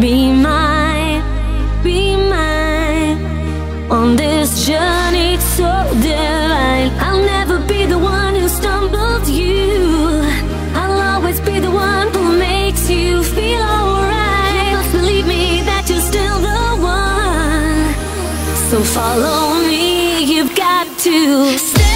Be mine, be mine. On this journey so divine I'll never be the one who stumbled you. I'll always be the one who makes you feel alright. Must believe me that you're still the one. So follow me, you've got to stay.